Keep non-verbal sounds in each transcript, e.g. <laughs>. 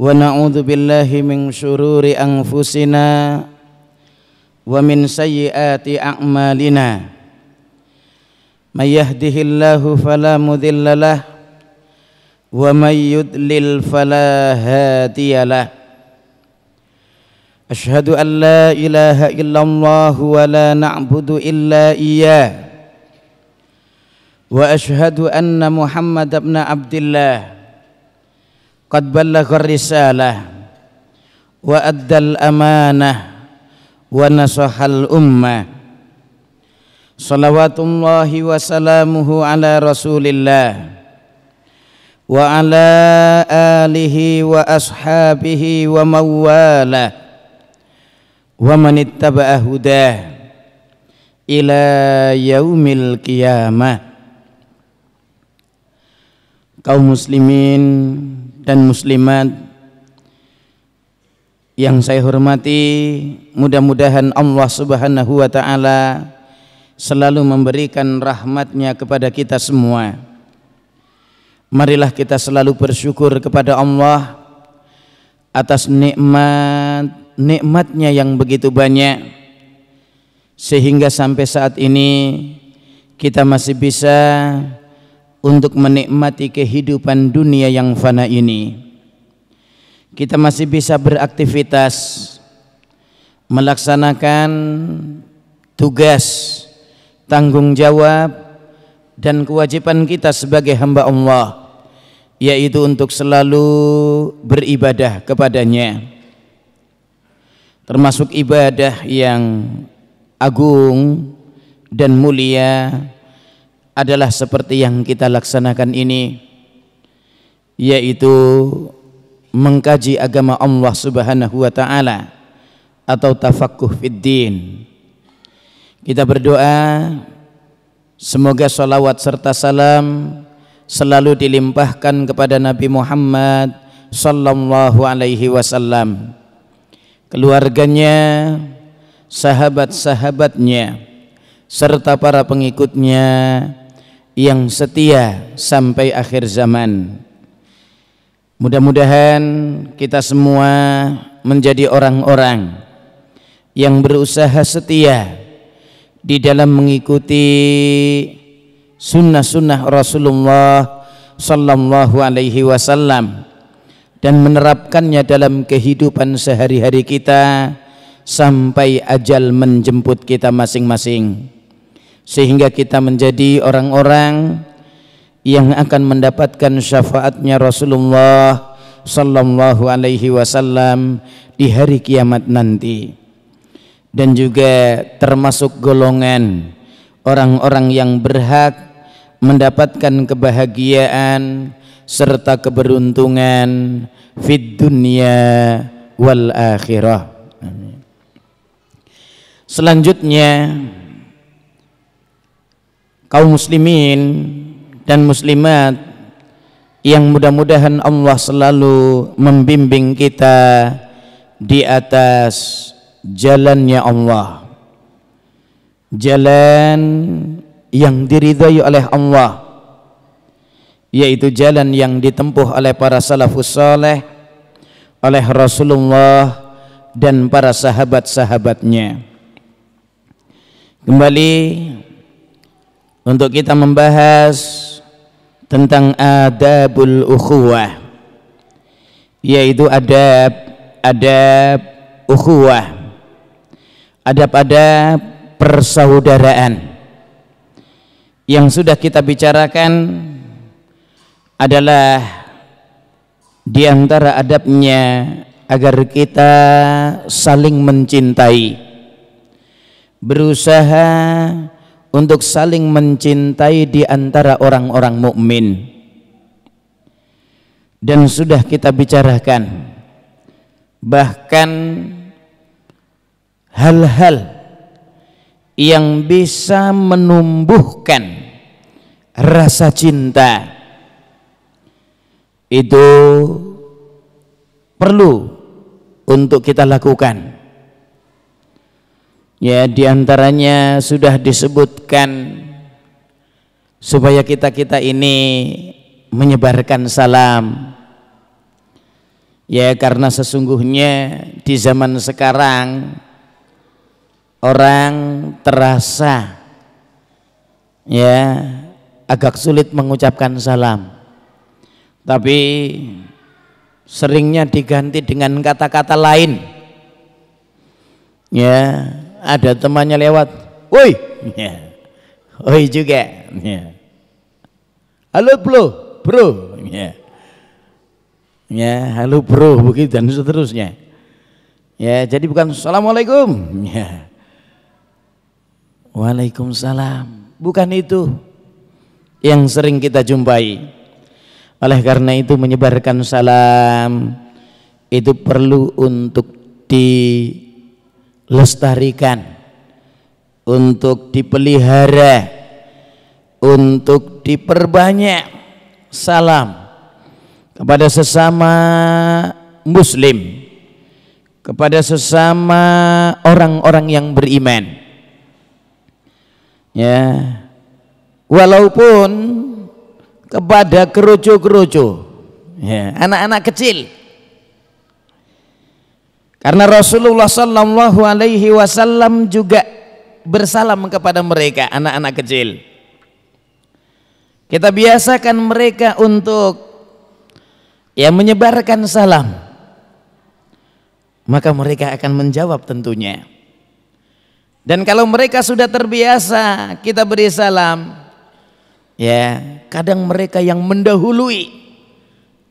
wa na'udzu billahi min syururi anfusina wa min sayyiati a'malina may yahdihillahu fala mudhillalah ومن يضلل فلا هادي له أشهد أن لا إله إلا الله ولا نعبد إلا إياه وأشهد أن محمد بن عبد الله قد بلغ الرسالة وأدى الأمانة ونصح الأمة صلوات الله وسلامه على رسول الله wa ala alihi wa ashabihi wa mawala wa man ittaba'a hudah ila yaumil qiyamah kaum muslimin dan muslimat yang saya hormati mudah-mudahan Allah subhanahu wa ta'ala selalu memberikan rahmatnya kepada kita semua. Marilah kita selalu bersyukur kepada Allah atas nikmat nikmatnya yang begitu banyak sehingga sampai saat ini kita masih bisa untuk menikmati kehidupan dunia yang fana ini. Kita masih bisa beraktivitas melaksanakan tugas, tanggung jawab dan kewajiban kita sebagai hamba Allah yaitu untuk selalu beribadah kepadanya termasuk ibadah yang agung dan mulia adalah seperti yang kita laksanakan ini yaitu mengkaji agama Allah Subhanahu wa taala atau tafaqquh fid din. Kita berdoa semoga salawat serta salam selalu dilimpahkan kepada Nabi Muhammad sallallahu alaihi wasallam keluarganya sahabat-sahabatnya serta para pengikutnya yang setia sampai akhir zaman. Mudah-mudahan kita semua menjadi orang-orang yang berusaha setia di dalam mengikuti sunnah-sunnah Rasulullah sallallahu alaihi wasallam dan menerapkannya dalam kehidupan sehari-hari kita sampai ajal menjemput kita masing-masing sehingga kita menjadi orang-orang yang akan mendapatkan syafaatnya Rasulullah sallallahu alaihi wasallam di hari kiamat nanti dan juga termasuk golongan orang-orang yang berhak mendapatkan kebahagiaan serta keberuntungan fid dunya wal akhirah. Selanjutnya kaum muslimin dan muslimat yang mudah-mudahan Allah selalu membimbing kita di atas jalannya Allah. Jalan yang diridhai oleh Allah yaitu jalan yang ditempuh oleh para salafus saleh oleh Rasulullah dan para sahabat-sahabatnya kembali untuk kita membahas tentang adabul ukhuwah yaitu adab adab ukhuwah. Adab-adab persaudaraan. Yang sudah kita bicarakan adalah di antara adabnya agar kita saling mencintai berusaha untuk saling mencintai di antara orang-orang mukmin dan sudah kita bicarakan bahkan hal-hal yang bisa menumbuhkan rasa cinta itu perlu untuk kita lakukan. Ya, di antaranya sudah disebutkan supaya kita-kita ini menyebarkan salam. Ya, karena sesungguhnya di zaman sekarang orang terasa ya agak sulit mengucapkan salam tapi seringnya diganti dengan kata-kata lain ya ada temannya lewat woi ya. <laughs> woi juga ya. <laughs> halo bro bro ya. <laughs> ya halo bro begitu dan seterusnya ya jadi bukan assalamualaikum ya Waalaikumsalam. Bukan itu yang sering kita jumpai. Oleh karena itu menyebarkan salam itu perlu untuk dilestarikan, untuk dipelihara, untuk diperbanyak salam kepada sesama muslim, kepada sesama orang-orang yang beriman. Ya walaupun kepada kerucu-kerucu ya anak-anak kecil karena Rasulullah Sallallahu Alaihi Wasallam juga bersalam kepada mereka anak-anak kecil. Kita biasakan mereka untuk ya menyebarkan salam. Maka mereka akan menjawab tentunya. Dan kalau mereka sudah terbiasa kita beri salam, ya kadang mereka yang mendahului,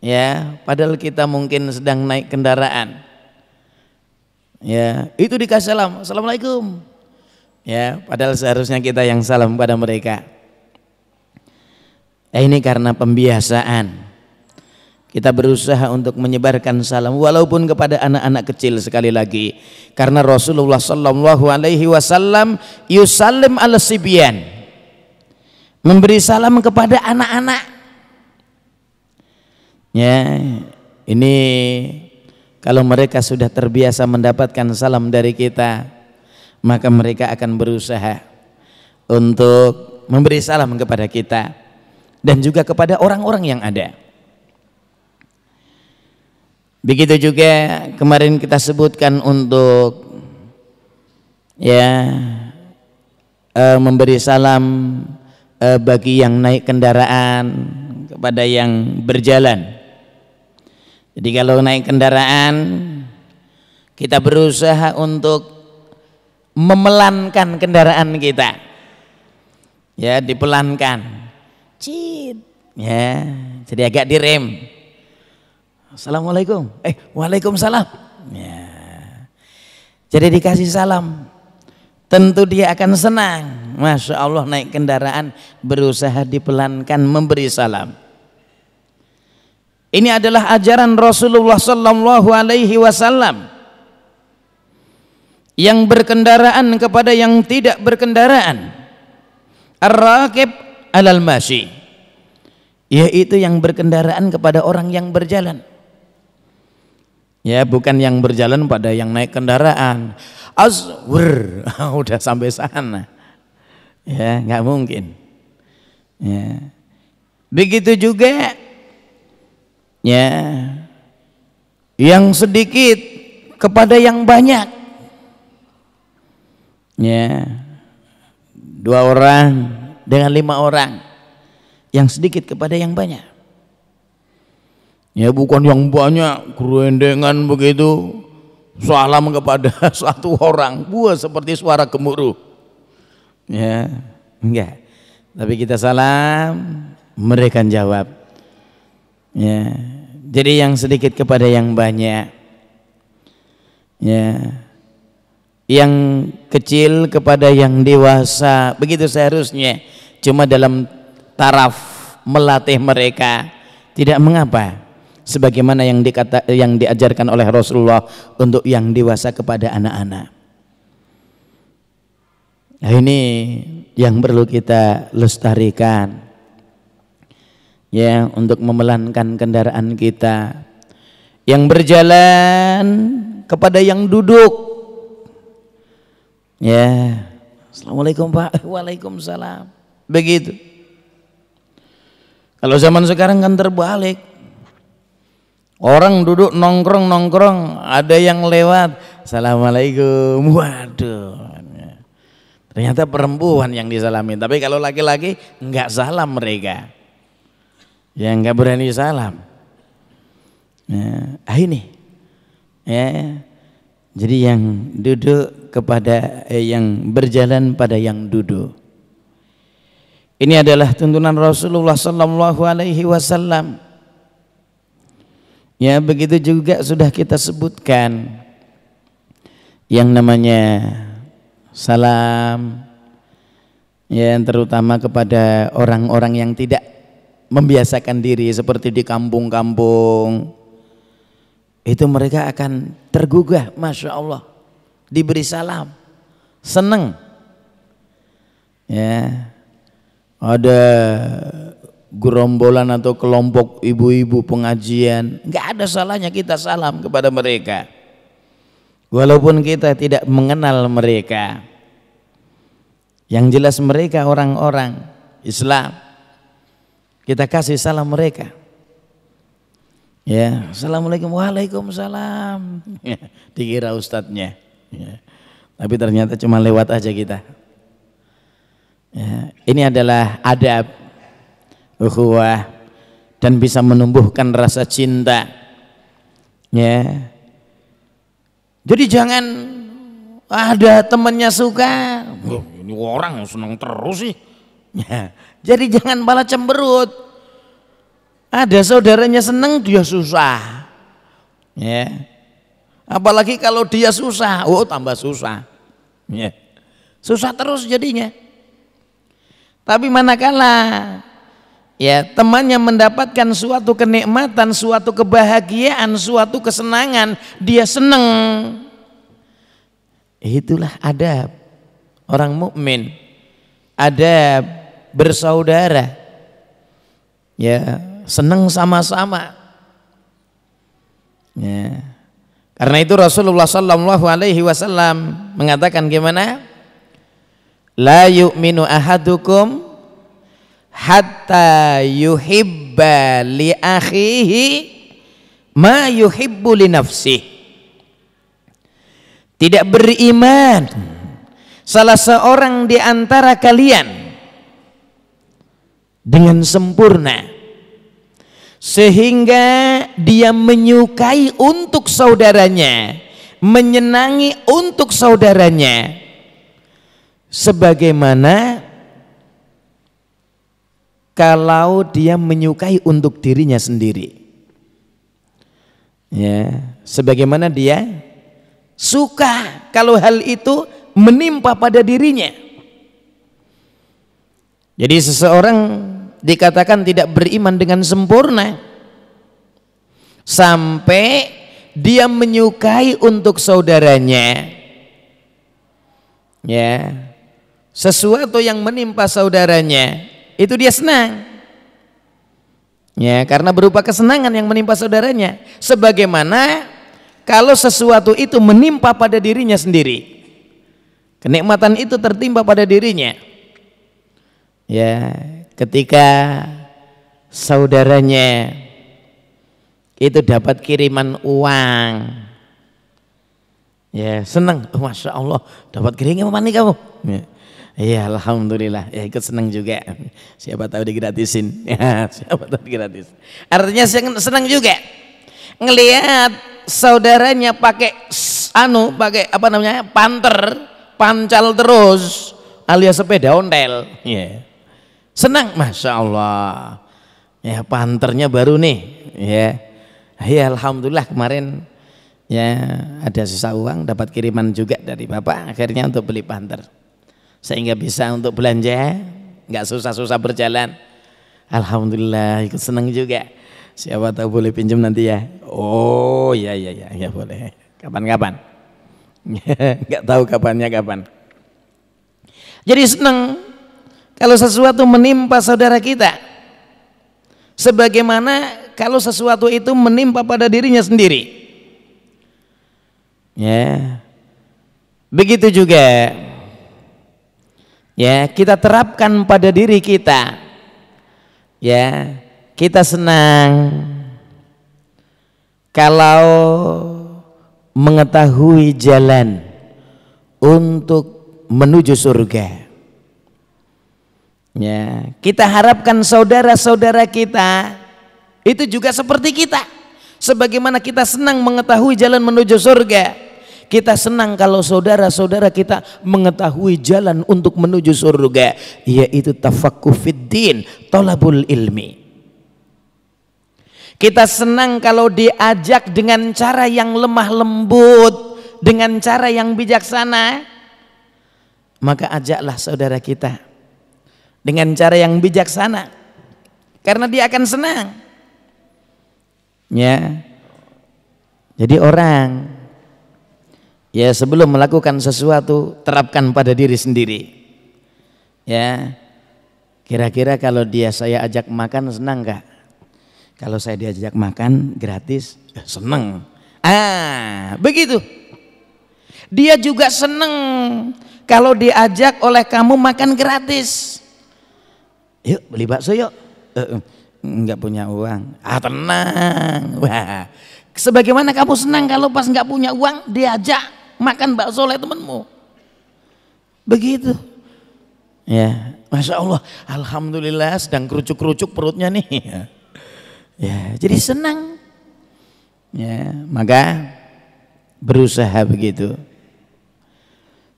ya padahal kita mungkin sedang naik kendaraan, ya itu dikasih salam, assalamualaikum, ya padahal seharusnya kita yang salam pada mereka. Ya, ini karena pembiasaan. Kita berusaha untuk menyebarkan salam walaupun kepada anak-anak kecil sekali lagi. Karena Rasulullah sallallahu alaihi wasallam yusallim ala sibyan. Memberi salam kepada anak-anak. Ya, ini kalau mereka sudah terbiasa mendapatkan salam dari kita, maka mereka akan berusaha untuk memberi salam kepada kita dan juga kepada orang-orang yang ada. Begitu juga kemarin kita sebutkan untuk ya e, memberi salam e, bagi yang naik kendaraan kepada yang berjalan. Jadi kalau naik kendaraan kita berusaha untuk memelankan kendaraan kita. Ya, dipelankan. Cit, ya. Jadi agak direm Assalamualaikum. Eh, waalaikumsalam. Ya. Jadi dikasih salam. Tentu dia akan senang. Masya Allah naik kendaraan berusaha dipelankan memberi salam. Ini adalah ajaran Rasulullah Sallallahu Alaihi Wasallam yang berkendaraan kepada yang tidak berkendaraan. Ar-rakib alal masyi yaitu yang berkendaraan kepada orang yang berjalan. Ya bukan yang berjalan pada yang naik kendaraan. Azwur. <laughs> Udah sampai sana. Ya nggak mungkin. Ya. Begitu juga ya. Yang sedikit kepada yang banyak. Ya. Dua orang dengan lima orang. Yang sedikit kepada yang banyak. Ya bukan yang banyak kerendengan begitu. Salam kepada <laughs> satu orang. Buah seperti suara gemuruh. Ya, enggak. Tapi kita salam, mereka jawab. Ya. Jadi yang sedikit kepada yang banyak. Ya. Yang kecil kepada yang dewasa, begitu seharusnya. Cuma dalam taraf melatih mereka tidak mengapa sebagaimana yang dikata yang diajarkan oleh Rasulullah untuk yang dewasa kepada anak-anak. Nah ini yang perlu kita lestarikan ya untuk memelankan kendaraan kita. Yang berjalan kepada yang duduk. Ya. Assalamualaikum Pak. <laughs> Waalaikumsalam. Begitu. Kalau zaman sekarang kan terbalik. Orang duduk nongkrong-nongkrong, ada yang lewat, Assalamualaikum, waduh. Ternyata perempuan yang disalamin, tapi kalau laki-laki enggak salam mereka. Ya enggak berani salam. Ya, ah ini. Ya. Jadi yang duduk kepada eh, yang berjalan pada yang duduk. Ini adalah tuntunan Rasulullah sallallahu alaihi wasallam Ya begitu juga sudah kita sebutkan yang namanya salam ya terutama kepada orang-orang yang tidak membiasakan diri seperti di kampung-kampung. Itu mereka akan tergugah Masya Allah. Diberi salam. Seneng. Ya. Ada gerombolan atau kelompok ibu-ibu pengajian. Nggak ada salahnya kita salam kepada mereka. Walaupun kita tidak mengenal mereka. Yang jelas mereka orang-orang Islam kita kasih salam mereka. Ya assalamualaikum. Waalaikumsalam. Ya, dikira ustadznya. Ya. tapi ternyata cuma lewat aja kita. Ya, ini adalah adab ukhuwah dan bisa menumbuhkan rasa cinta. Ya. Jadi jangan ada temannya suka. Oh, ini orang senang terus sih <laughs> ya. jadi jangan malah cemberut ada saudaranya senang dia susah ya apalagi kalau dia susah oh tambah susah ya susah terus jadinya tapi manakala ya temannya mendapatkan suatu kenikmatan, suatu kebahagiaan, suatu kesenangan, dia senang. Itulah adab orang mukmin. Adab bersaudara. Ya, senang sama-sama. Ya. Karena itu Rasulullah sallallahu alaihi wasallam mengatakan gimana? La yu'minu ahadukum hatta yuhibba li akhihi ma yuhibbu li nafsih tidak beriman salah seorang di antara kalian dengan sempurna sehingga dia menyukai untuk saudaranya menyenangi untuk saudaranya sebagaimana kalau dia menyukai untuk dirinya sendiri. Ya, sebagaimana dia suka kalau hal itu menimpa pada dirinya. Jadi seseorang dikatakan tidak beriman dengan sempurna sampai dia menyukai untuk saudaranya. Ya. Sesuatu yang menimpa saudaranya itu dia senang. Ya, karena berupa kesenangan yang menimpa saudaranya. Sebagaimana kalau sesuatu itu menimpa pada dirinya sendiri. Kenikmatan itu tertimpa pada dirinya. Ya, ketika saudaranya itu dapat kiriman uang. Ya, senang. Oh, Masya Allah, dapat kiriman nih kamu? Ya Iya, alhamdulillah. Ya ikut senang juga. Siapa tahu digratisin. Ya, <laughs> siapa tahu digratis. Artinya senang juga. Ngelihat saudaranya pakai anu, pakai apa namanya? panter, pancal terus alias sepeda ondel. Ya. Senang, masya Allah. Ya, panternya baru nih. Ya. Ya, alhamdulillah kemarin ya ada sisa uang dapat kiriman juga dari bapak akhirnya untuk beli panter sehingga bisa untuk belanja nggak susah-susah berjalan Alhamdulillah ikut senang juga Siapa tahu boleh pinjam nanti ya. Oh iya iya iya ya boleh. Kapan-kapan. <laughs> Enggak tahu kapannya kapan. Jadi senang kalau sesuatu menimpa saudara kita. Sebagaimana kalau sesuatu itu menimpa pada dirinya sendiri. Ya. Begitu juga ya, kita terapkan pada diri kita. Ya, kita senang kalau mengetahui jalan untuk menuju surga. Ya, kita harapkan saudara-saudara kita itu juga seperti kita. Sebagaimana kita senang mengetahui jalan menuju surga, kita senang kalau saudara-saudara kita mengetahui jalan untuk menuju surga, yaitu tafakkur fiddin, tolabul ilmi. Kita senang kalau diajak dengan cara yang lemah lembut, dengan cara yang bijaksana. Maka ajaklah saudara kita dengan cara yang bijaksana. Karena dia akan senang. Ya. Jadi orang ya sebelum melakukan sesuatu terapkan pada diri sendiri. Ya. Kira-kira kalau dia saya ajak makan senang enggak? Kalau saya diajak makan gratis, seneng. Ah, begitu. Dia juga seneng kalau diajak oleh kamu makan gratis. Yuk beli bakso yuk. Uh, enggak punya uang. Ah tenang. Wah. Sebagaimana kamu senang kalau pas enggak punya uang diajak makan bakso oleh temanmu. Begitu. Ya, masya Allah. Alhamdulillah sedang kerucuk-kerucuk perutnya nih. <laughs> Ya, jadi senang. Ya, maka berusaha begitu.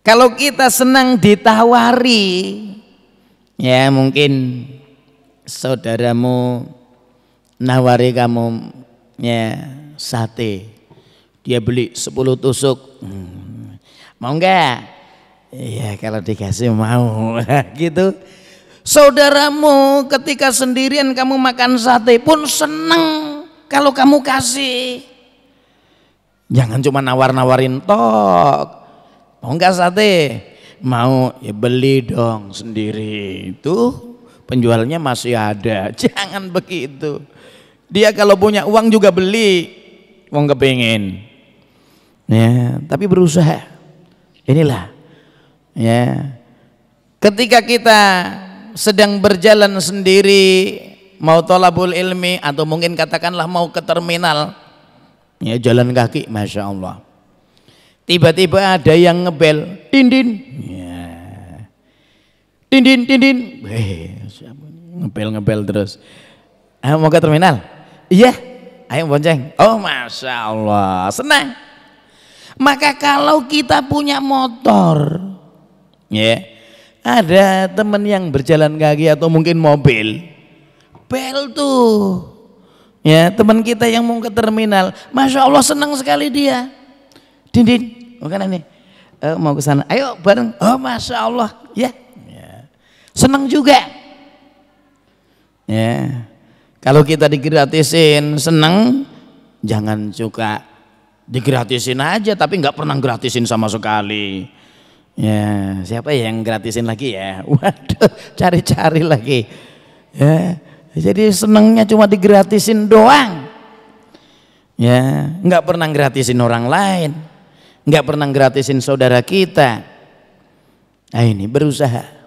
Kalau kita senang ditawari, ya mungkin saudaramu nawari kamu ya sate. Dia beli 10 tusuk. Hmm, mau enggak? Iya kalau dikasih mau <laughs> gitu. Saudaramu ketika sendirian kamu makan sate pun senang kalau kamu kasih. Jangan cuma nawar-nawarin tok. Mau enggak sate? Mau ya beli dong sendiri. Itu penjualnya masih ada. <laughs> Jangan begitu. Dia kalau punya uang juga beli. Wong kepingin. Ya, tapi berusaha. Inilah. Ya. Ketika kita sedang berjalan sendiri mau tolabul ilmi atau mungkin katakanlah mau ke terminal ya jalan kaki Masya Allah tiba-tiba ada yang ngebel dindin ya. dindin dindin ngebel ngebel terus ayo mau ke terminal iya ayo bonceng oh Masya Allah senang maka kalau kita punya motor ya ada teman yang berjalan kaki atau mungkin mobil. Bel tuh. Ya, teman kita yang mau ke terminal, Masya Allah senang sekali dia. Dindin, bukan ini. Uh, mau ke sana. Ayo bareng. Oh, Masya Allah. Ya. ya. Senang juga. Ya. Kalau kita digratisin senang, jangan suka digratisin aja tapi nggak pernah gratisin sama sekali Ya, siapa yang gratisin lagi ya? <laughs> Waduh, cari-cari lagi. Ya, jadi senangnya cuma digratisin doang. Ya, nggak pernah gratisin orang lain, nggak pernah gratisin saudara kita. Nah ini berusaha.